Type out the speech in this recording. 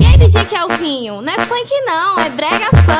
E aí, é DJ Kelvinho, não é funk não, é brega funk.